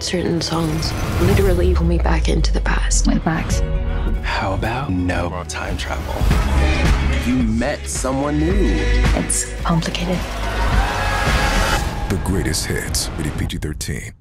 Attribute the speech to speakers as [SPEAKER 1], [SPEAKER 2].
[SPEAKER 1] Certain songs literally pull me back into the past.
[SPEAKER 2] With Max.
[SPEAKER 3] How about no time travel? You met someone new.
[SPEAKER 2] It's complicated.
[SPEAKER 4] The greatest hits, rated PG 13.